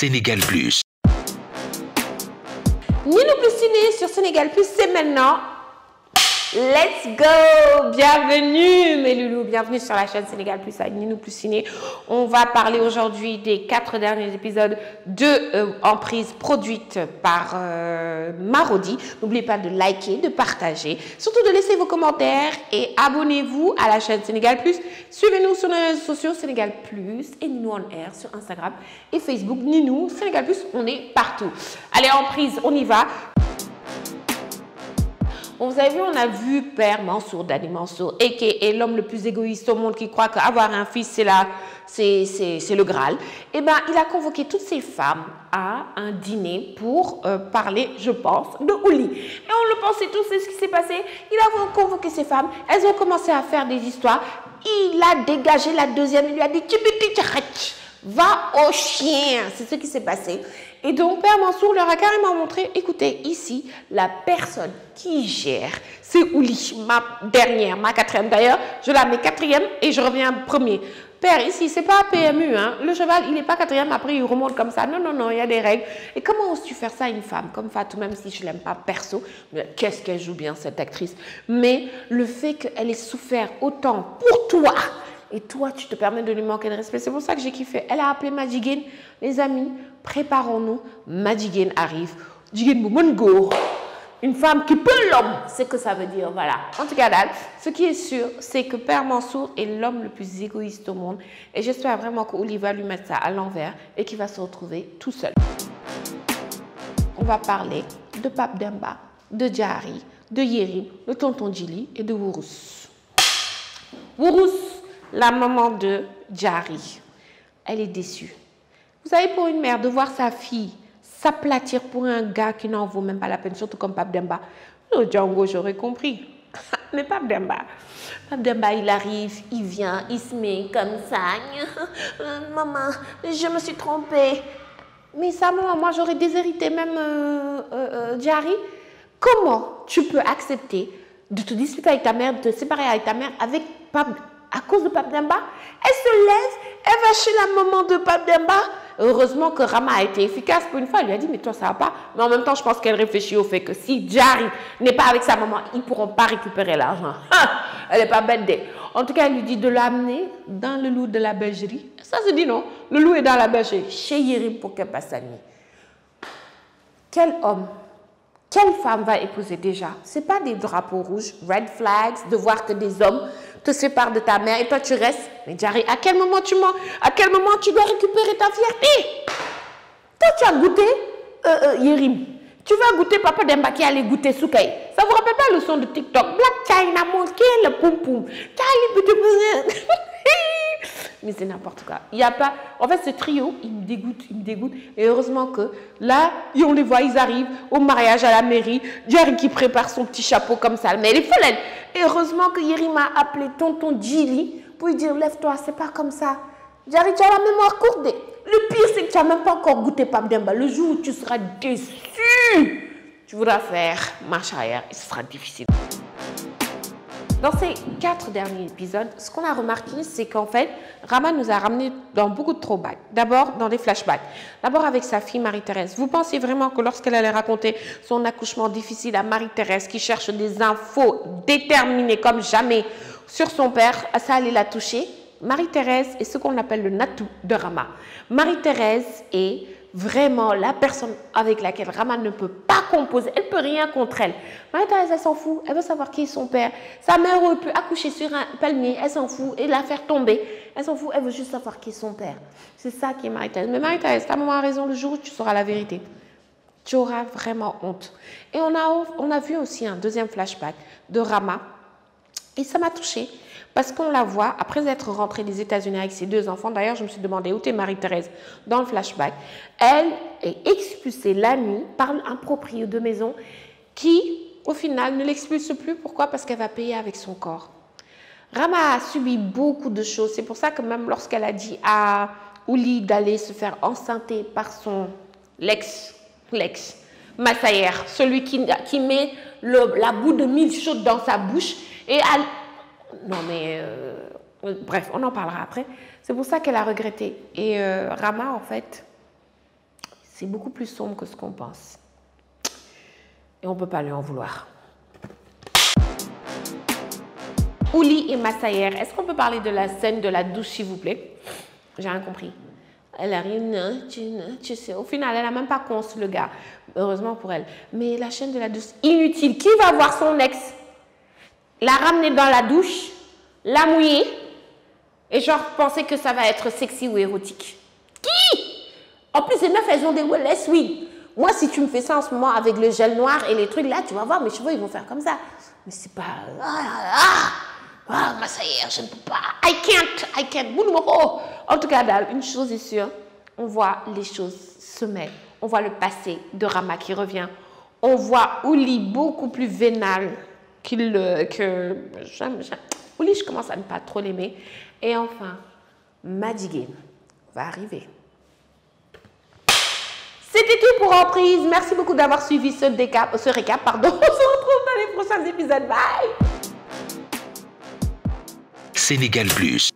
Sénégal Plus. Ni nous plus ciné sur Sénégal Plus, c'est maintenant. Let's go Bienvenue mes loulous, bienvenue sur la chaîne Sénégal Plus avec Ninou Plus Ciné. On va parler aujourd'hui des quatre derniers épisodes de euh, Emprise produite par euh, Marodi. N'oubliez pas de liker, de partager, surtout de laisser vos commentaires et abonnez-vous à la chaîne Sénégal Plus. Suivez-nous sur nos réseaux sociaux Sénégal Plus et Ninou en Air sur Instagram et Facebook. Ninou, Sénégal Plus, on est partout. Allez, Emprise, on y va. Vous avez vu, on a vu Père Mansour, Dani Mansour, et qui est l'homme le plus égoïste au monde qui croit qu'avoir un fils, c'est le Graal. Eh bien, il a convoqué toutes ces femmes à un dîner pour euh, parler, je pense, de Ouli. Et on le pensait tous, c'est ce qui s'est passé. Il a convoqué ces femmes, elles ont commencé à faire des histoires. Il a dégagé la deuxième, il lui a dit, au chien. C'est ce qui s'est passé. Et donc, Père Mansour leur a carrément montré, écoutez, ici, la personne qui gère, c'est Ouli, ma dernière, ma quatrième. D'ailleurs, je la mets quatrième et je reviens premier. Père, ici, c'est pas PMU, hein. Le cheval, il n'est pas quatrième, après il remonte comme ça. Non, non, non, il y a des règles. Et comment oses-tu faire ça à une femme comme Fatou, même si je l'aime pas perso? Qu'est-ce qu'elle joue bien, cette actrice? Mais le fait qu'elle ait souffert autant pour toi, et toi, tu te permets de lui manquer de respect. C'est pour ça que j'ai kiffé. Elle a appelé Madigen. Les amis, préparons-nous. Madigen arrive. Jigen Boumongo. Une femme qui peut l'homme, c'est que ça veut dire. Voilà. En tout cas, ce qui est sûr, c'est que Père Mansour est l'homme le plus égoïste au monde. Et j'espère vraiment qu'Oli va lui mettre ça à l'envers et qu'il va se retrouver tout seul. On va parler de Pape Demba, de Djari, de Yérim, de Tonton Djili et de Wourous. Wourous, la maman de Djari, elle est déçue. Vous savez, pour une mère, de voir sa fille s'aplatir pour un gars qui n'en vaut même pas la peine, surtout comme Pape Demba. Le Django, j'aurais compris. Mais Pape Demba, il arrive, il vient, il se met comme ça. Maman, je me suis trompée. Mais ça, maman, moi, j'aurais déshérité même euh, euh, Djari. Comment tu peux accepter de te disputer avec ta mère, de te séparer avec ta mère avec Pape à cause de Pape Demba. Elle se lève, elle va chez la maman de Pape Demba. Heureusement que Rama a été efficace pour une fois. Elle lui a dit, mais toi, ça va pas. Mais en même temps, je pense qu'elle réfléchit au fait que si Jari n'est pas avec sa maman, ils pourront pas récupérer l'argent. elle n'est pas bête. En tout cas, elle lui dit de l'amener dans le loup de la bergerie. Ça se dit non? Le loup est dans la bergerie. Chez Yérim pour nuit. Quel homme quelle femme va épouser déjà? Ce pas des drapeaux rouges, red flags, de voir que des hommes te séparent de ta mère et toi tu restes. Mais Jarry, à quel moment tu mens? À quel moment tu dois récupérer ta fierté? Toi tu as goûté euh, euh. Tu vas goûter Papa Demba qui allait goûter Soukay. Ça vous rappelle pas le son de TikTok? Black China qui est le poum poum. Mais c'est n'importe quoi. Il y a pas. En fait, ce trio, il me dégoûte, il me dégoûte. Et heureusement que là, on les voit, ils arrivent au mariage à la mairie. Jerry qui prépare son petit chapeau comme ça. Mais elle est folle. Et heureusement que Yeri m'a appelé tonton Jilly pour lui dire Lève-toi, c'est pas comme ça. Jerry, tu as la mémoire courte. Le pire, c'est que tu n'as même pas encore goûté Pape Demba. Le jour où tu seras déçu, tu voudras faire marche arrière et ce sera difficile. Dans ces quatre derniers épisodes, ce qu'on a remarqué, c'est qu'en fait, Rama nous a ramené dans beaucoup de throwbacks. D'abord, dans des flashbacks. D'abord avec sa fille Marie-Thérèse. Vous pensez vraiment que lorsqu'elle allait raconter son accouchement difficile à Marie-Thérèse, qui cherche des infos déterminées comme jamais sur son père, ça allait la toucher? Marie-Thérèse est ce qu'on appelle le natou de Rama. Marie-Thérèse est vraiment la personne avec laquelle Rama ne peut pas composer. Elle ne peut rien contre elle. Marie-Thérèse, elle s'en fout. Elle veut savoir qui est son père. Sa mère aurait pu accoucher sur un palmier. Elle s'en fout et la faire tomber. Elle s'en fout. Elle veut juste savoir qui est son père. C'est ça qui est Marie-Thérèse. Mais Marie-Thérèse, ta maman a raison. Le jour où tu sauras la vérité, tu auras vraiment honte. Et on a, on a vu aussi un deuxième flashback de Rama. Et ça m'a touchée. Parce qu'on la voit, après être rentrée des États-Unis avec ses deux enfants, d'ailleurs, je me suis demandé où est Marie-Thérèse dans le flashback, elle est expulsée la nuit par un propriétaire de maison qui, au final, ne l'expulse plus. Pourquoi? Parce qu'elle va payer avec son corps. Rama a subi beaucoup de choses. C'est pour ça que même lorsqu'elle a dit à Ouli d'aller se faire enceinter par son l'ex, l'ex, Massayer, celui qui, met la boue de mille chaude dans sa bouche, et elle, non, mais euh, bref, on en parlera après. C'est pour ça qu'elle a regretté. Et euh, Rama, en fait, C'est beaucoup plus sombre que ce qu'on pense. Et on ne peut pas lui en vouloir. Ouli et Massayer, est-ce qu'on peut parler de la scène de la douche, s'il vous plaît? J'ai rien compris. Elle arrive, tu, tu sais, au final, elle n'a même pas conçu le gars. Heureusement pour elle. Mais la chaîne de la douche, inutile. Qui va voir son ex? La ramener dans la douche, la mouiller, et genre penser que ça va être sexy ou érotique. Qui? En plus, les meufs, elles ont des wellness, oui. Moi, si tu me fais ça en ce moment avec le gel noir et les trucs là, tu vas voir, mes cheveux, ils vont faire comme ça. Mais c'est pas... Ah, ah, ah, ah je ne peux pas. I can't, I can't. En tout cas, une chose est sûre, on voit les choses se mettre. On voit le passé de Rama qui revient. On voit Ouli beaucoup plus vénal qu'il que... Ouli, je commence à ne pas trop l'aimer. Et enfin, Game va arriver. C'était tout pour Emprise. Merci beaucoup d'avoir suivi ce, décap, ce récap. Pardon. On se retrouve dans les prochains épisodes. Bye. Sénégal Plus.